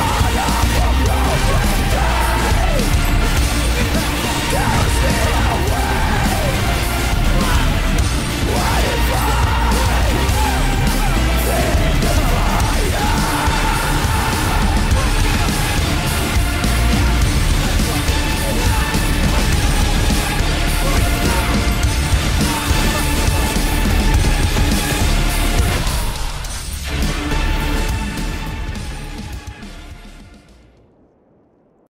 Son of a broken